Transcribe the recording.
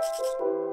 you